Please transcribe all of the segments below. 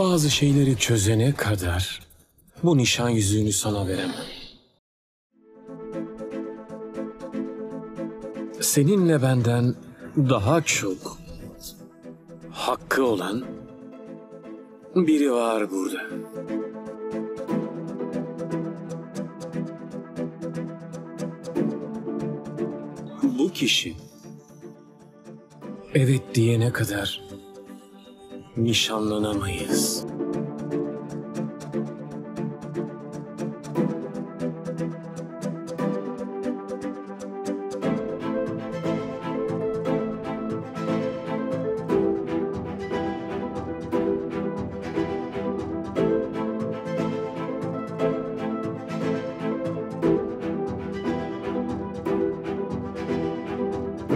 Bazı şeyleri çözene kadar bu nişan yüzüğünü sana veremem. Seninle benden daha çok hakkı olan biri var burada. Bu kişi evet diyene kadar nişanlanamayız.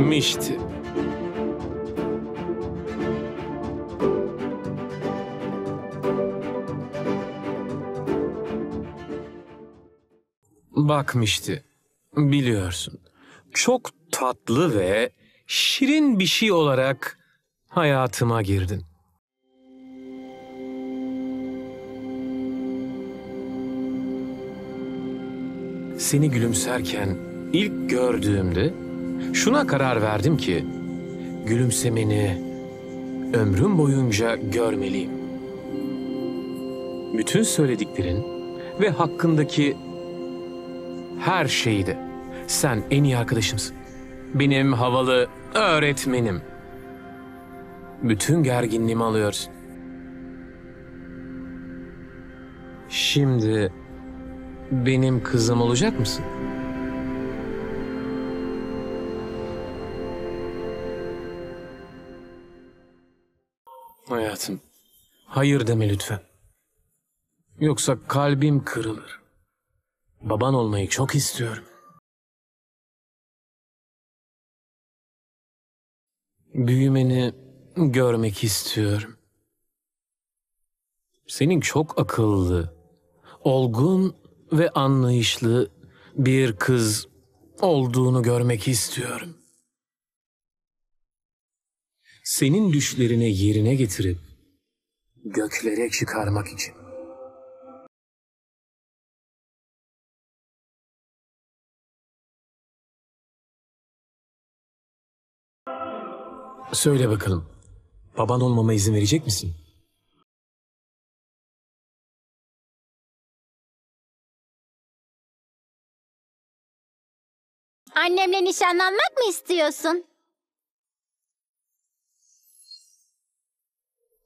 Mişti. Bakmıştı. Biliyorsun. Çok tatlı ve şirin bir şey olarak hayatıma girdin. Seni gülümserken ilk gördüğümde şuna karar verdim ki gülümsemeni ömrüm boyunca görmeliyim. Bütün söylediklerin ve hakkındaki her şeydi. Sen en iyi arkadaşımsın. Benim havalı öğretmenim. Bütün gerginliğimi alıyorsun. Şimdi benim kızım olacak mısın? Hayatım, hayır deme lütfen. Yoksa kalbim kırılır. Baban olmayı çok istiyorum. Büyümeni görmek istiyorum. Senin çok akıllı, olgun ve anlayışlı bir kız olduğunu görmek istiyorum. Senin düşlerini yerine getirip göklere çıkarmak için. Söyle bakalım. Baban olmama izin verecek misin? Annemle nişanlanmak mı istiyorsun?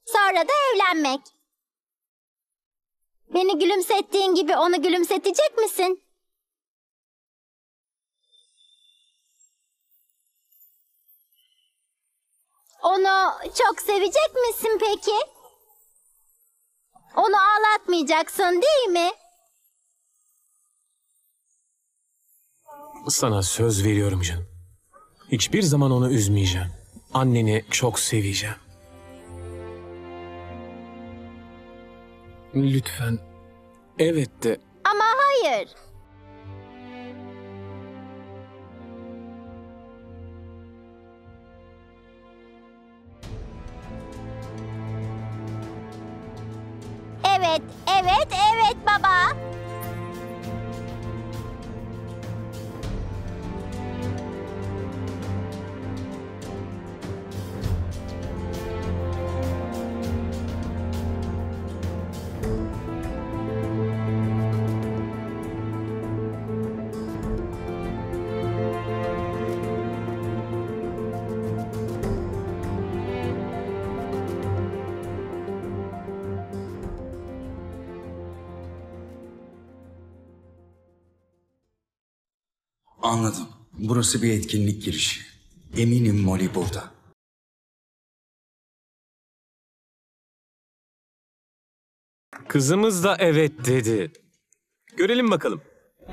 Sonra da evlenmek. Beni gülümsettiğin gibi onu gülümsetecek misin? Onu çok sevecek misin peki? Onu ağlatmayacaksın değil mi? Sana söz veriyorum canım. Hiçbir zaman onu üzmeyeceğim. Anneni çok seveceğim. Lütfen. Evet de Ama hayır. Evet, evet, evet baba. Anladım. Burası bir etkinlik girişi. Eminim Molly burada. kızımız da evet dedi. Görelim bakalım.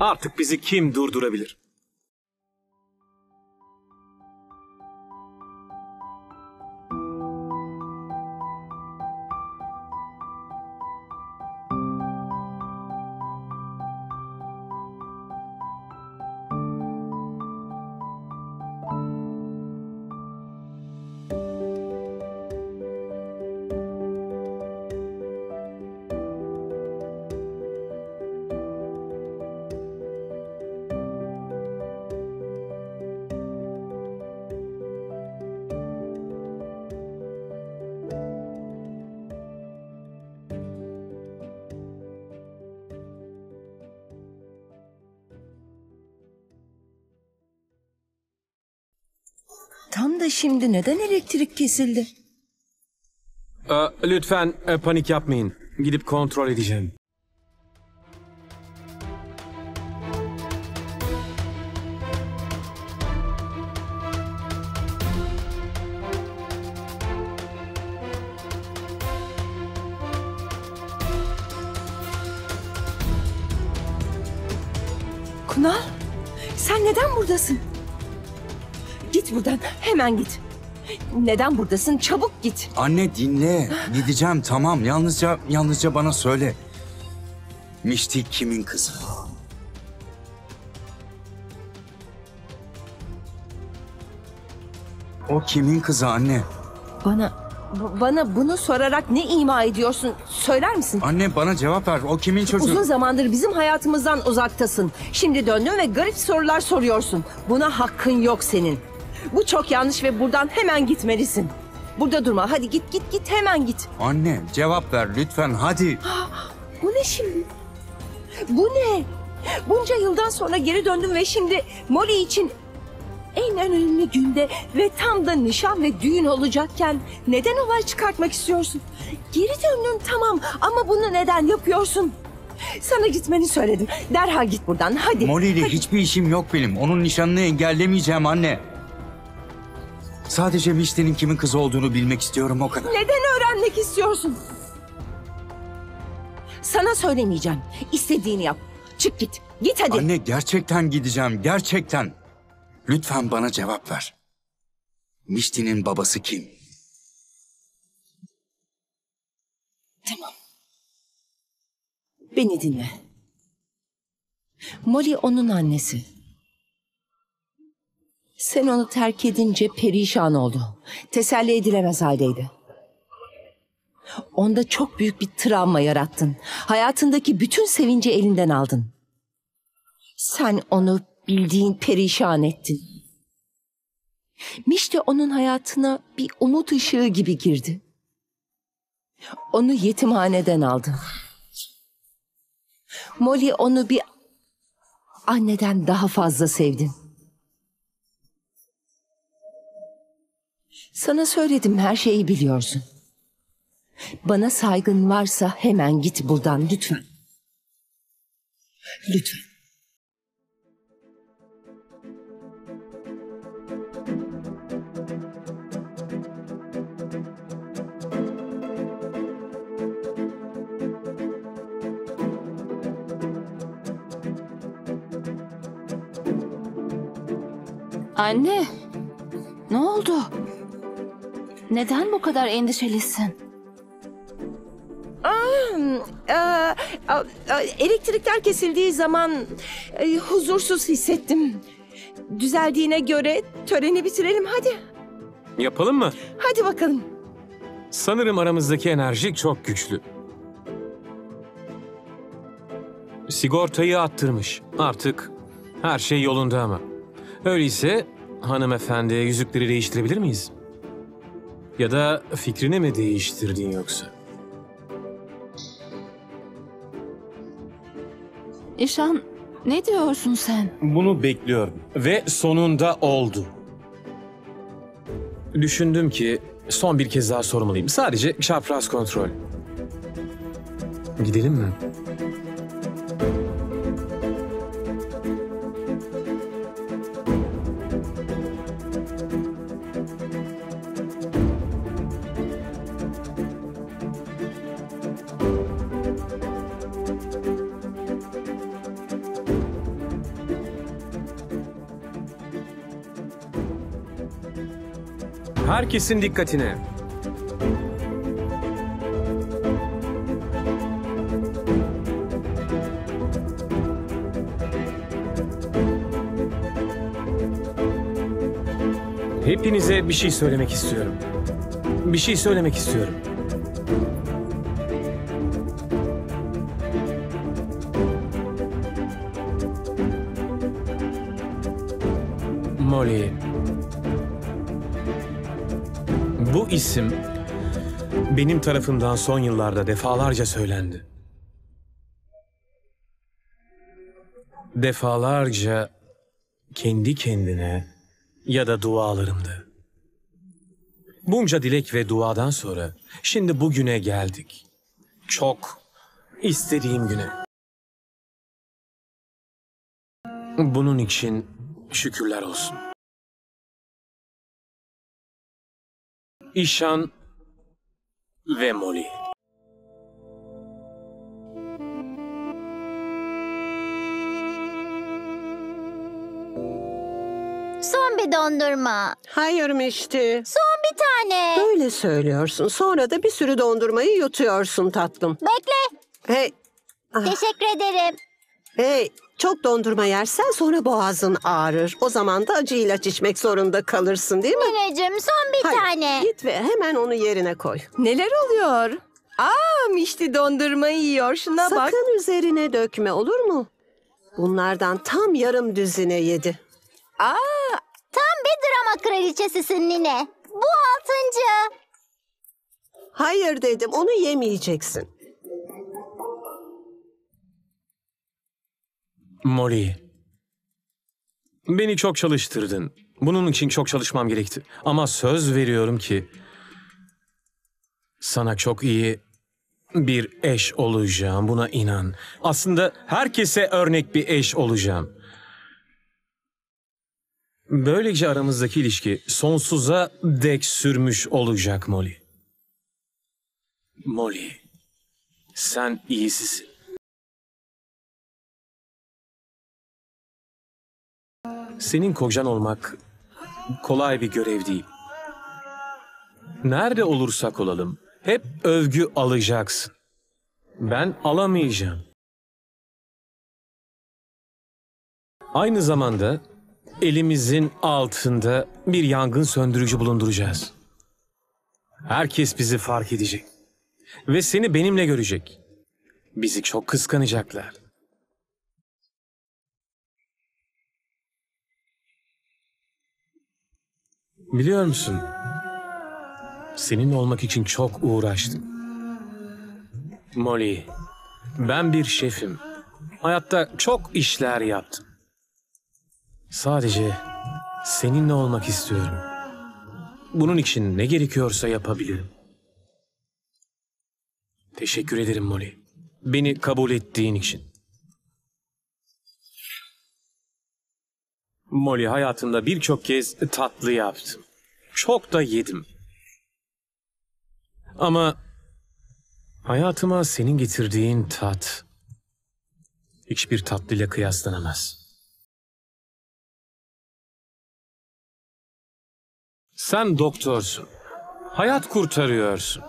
Artık bizi kim durdurabilir? Da şimdi neden elektrik kesildi? Ee, lütfen e, panik yapmayın. Gidip kontrol edeceğim. Kunal, sen neden buradasın? Git buradan, hemen git. Neden buradasın? Çabuk git. Anne dinle. Gideceğim tamam. Yalnızca yalnızca bana söyle. Mişti kimin kızı? O kimin kızı anne? Bana, bana bunu sorarak ne ima ediyorsun? Söyler misin? Anne bana cevap ver. O kimin çocuğu? Uzun zamandır bizim hayatımızdan uzaktasın. Şimdi döndün ve garip sorular soruyorsun. Buna hakkın yok senin. Bu çok yanlış ve buradan hemen gitmelisin. Burada durma. Hadi git git git hemen git. Anne cevap ver lütfen hadi. Bu ne şimdi? Bu ne? Bunca yıldan sonra geri döndüm ve şimdi Molly için en önemli günde ve tam da nişan ve düğün olacakken neden olay çıkartmak istiyorsun? Geri döndün tamam ama bunu neden yapıyorsun? Sana gitmeni söyledim. Derhal git buradan hadi. Molly ile hiçbir işim yok benim. Onun nişanını engellemeyeceğim anne. Sadece Mişti'nin kimin kızı olduğunu bilmek istiyorum o kadar. Neden öğrenmek istiyorsun? Sana söylemeyeceğim. İstediğini yap. Çık git. Git hadi. Anne gerçekten gideceğim gerçekten. Lütfen bana cevap ver. Mişti'nin babası kim? Beni dinle. Molly onun annesi. Sen onu terk edince perişan oldu. Teselli edilemez haldeydi. Onda çok büyük bir travma yarattın. Hayatındaki bütün sevinci elinden aldın. Sen onu bildiğin perişan ettin. Mişte onun hayatına bir umut ışığı gibi girdi. Onu yetimhaneden aldın. Molly onu bir anneden daha fazla sevdin. Sana söyledim her şeyi biliyorsun. Bana saygın varsa hemen git buradan lütfen. Lütfen. Anne, ne oldu? Neden bu kadar endişelisin? Ee, a- a- elektrikler kesildiği zaman e, huzursuz hissettim. Düzeldiğine göre töreni bitirelim hadi. Yapalım mı? Hadi bakalım. Sanırım aramızdaki enerji çok güçlü. Sigortayı attırmış. Artık her şey yolunda ama. Öyleyse hanımefendi yüzükleri değiştirebilir miyiz? Ya da fikrini mi değiştirdin yoksa? İşan, ne diyorsun sen? Bunu bekliyorum. Ve sonunda oldu. Düşündüm ki son bir kez daha sormalıyım. Sadece çapraz kontrol. Gidelim mi? Herkesin dikkatine. Hepinize bir şey söylemek istiyorum. Bir şey söylemek istiyorum. Benim tarafımdan son yıllarda defalarca söylendi. Defalarca kendi kendine ya da dualarımda. Bunca dilek ve duadan sonra şimdi bugüne geldik. Çok istediğim güne. Bunun için şükürler olsun. İşan ve Molly. Son bir dondurma. Hayır Mişti. Son bir tane. Öyle söylüyorsun. Sonra da bir sürü dondurmayı yutuyorsun tatlım. Bekle. Hey, Teşekkür ederim. hey. Çok dondurma yersen sonra boğazın ağrır. O zaman da acı ilaç içmek zorunda kalırsın değil mi? Nineciğim son bir Hayır, tane. Git ve hemen onu yerine koy. Neler oluyor? Aa Mişti dondurmayı yiyor. Şuna bak. Sakın üzerine dökme olur mu? Bunlardan tam yarım düzine yedi. Aa Tam bir drama kraliçesisin Nine. Bu altıncı. Hayır dedim onu yemeyeceksin. Molly. Beni çok çalıştırdın. Bunun için çok çalışmam gerekti. Ama söz veriyorum ki sana çok iyi bir eş olacağım. Buna inan. Aslında herkese örnek bir eş olacağım. Böylece aramızdaki ilişki sonsuza dek sürmüş olacak Molly. Molly, sen iyisisin. Senin kocan olmak kolay bir görev değil. Nerede olursak olalım hep övgü alacaksın. Ben alamayacağım. Aynı zamanda elimizin altında bir yangın söndürücü bulunduracağız. Herkes bizi fark edecek. Ve seni benimle görecek. Bizi çok kıskanacaklar. Biliyor musun? Seninle olmak için çok uğraştım. Molly, ben bir şefim. Hayatta çok işler yaptım. Sadece seninle olmak istiyorum. Bunun için ne gerekiyorsa yapabilirim. Teşekkür ederim Molly. Beni kabul ettiğin için. Molly hayatımda birçok kez tatlı yaptım. Çok da yedim. Ama hayatıma senin getirdiğin tat hiçbir tatlıyla kıyaslanamaz. Sen doktorsun. Hayat kurtarıyorsun.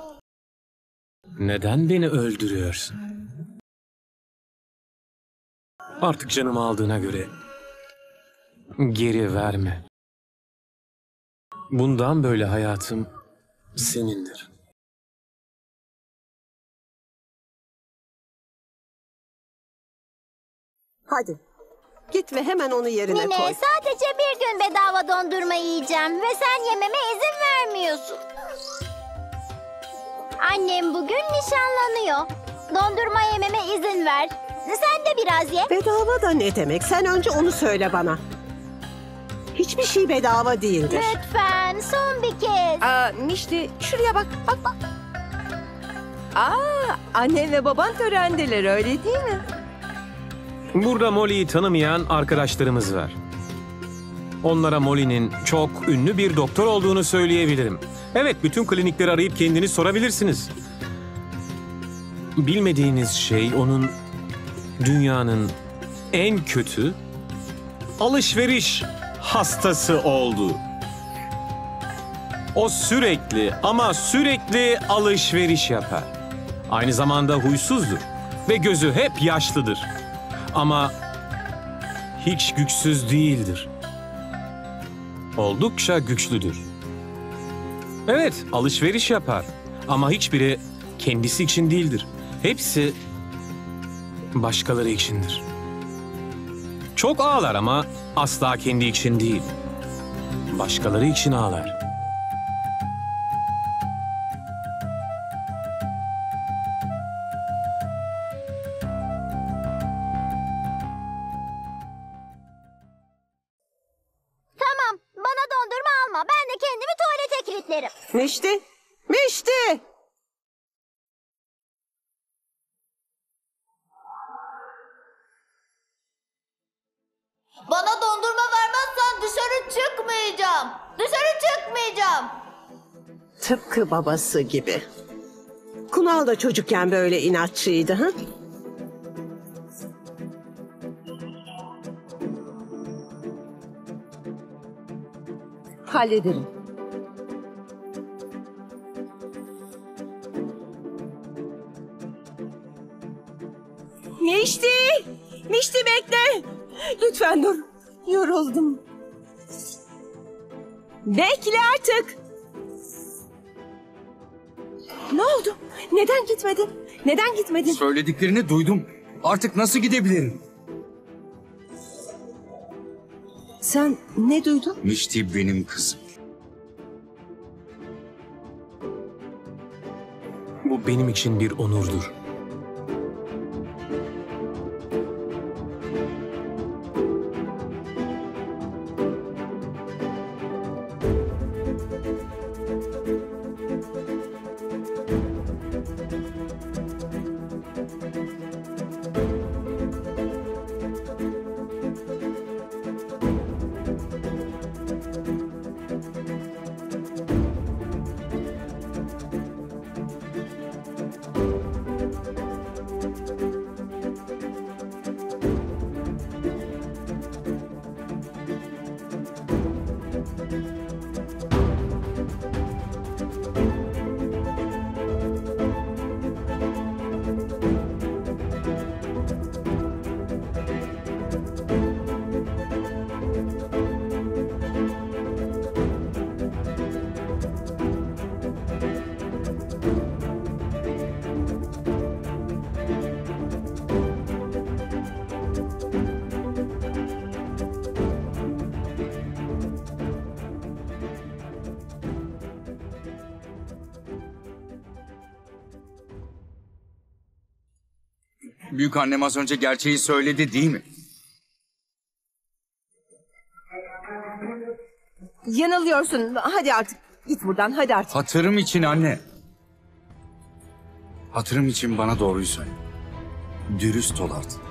Neden beni öldürüyorsun? Artık canımı aldığına göre geri verme. Bundan böyle hayatım senindir. Hadi. Git ve hemen onu yerine Nine koy. sadece bir gün bedava dondurma yiyeceğim ve sen yememe izin vermiyorsun. Annem bugün nişanlanıyor. Dondurma yememe izin ver. Sen de biraz ye. Bedava da ne demek? Sen önce onu söyle bana. Hiçbir şey bedava değildir. Lütfen son bir kez. Aa Mişti şuraya bak bak bak. Aa annen ve baban törendeler öyle değil mi? Burada Molly'yi tanımayan arkadaşlarımız var. Onlara Molly'nin çok ünlü bir doktor olduğunu söyleyebilirim. Evet, bütün klinikleri arayıp kendiniz sorabilirsiniz. Bilmediğiniz şey onun dünyanın en kötü alışveriş hastası olduğu. O sürekli ama sürekli alışveriş yapar. Aynı zamanda huysuzdur ve gözü hep yaşlıdır. Ama hiç güçsüz değildir. Oldukça güçlüdür. Evet, alışveriş yapar ama hiçbiri kendisi için değildir. Hepsi başkaları içindir. Çok ağlar ama asla kendi için değil. Başkaları için ağlar. Tamam bana dondurma alma. Ben de kendimi tuvalete beklerim. Mişti, Mişti. Bana dondurma vermezsen dışarı çıkmayacağım. Dışarı çıkmayacağım. Tıpkı babası gibi. Kunal da çocukken böyle inatçıydı. Ha? Hallederim. Mişti! Mişti bekle! Lütfen dur. Yoruldum. Bekle artık. Ne oldu? Neden gitmedin? Neden gitmedin? Söylediklerini duydum. Artık nasıl gidebilirim? Sen ne duydun? Mişti benim kızım. Bu benim için bir onurdur. Büyük annem az önce gerçeği söyledi değil mi? Yanılıyorsun. Hadi artık. Git buradan hadi artık. Hatırım için anne. Hatırım için bana doğruyu söyle. Dürüst ol artık.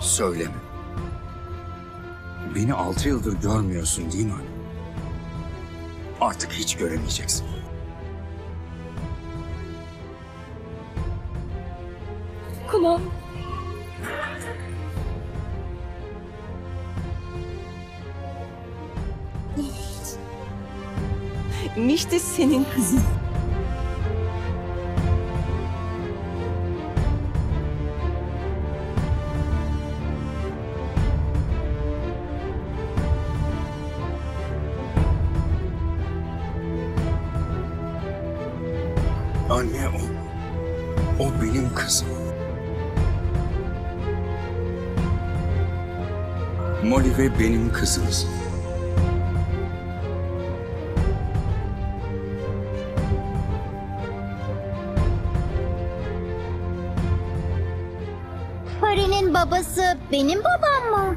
Söyleme. Beni altı yıldır görmüyorsun değil mi anne? Artık hiç göremeyeceksin. Evet. Mişti senin kızın. Benim kızımız. Pari'nin babası benim babam mı?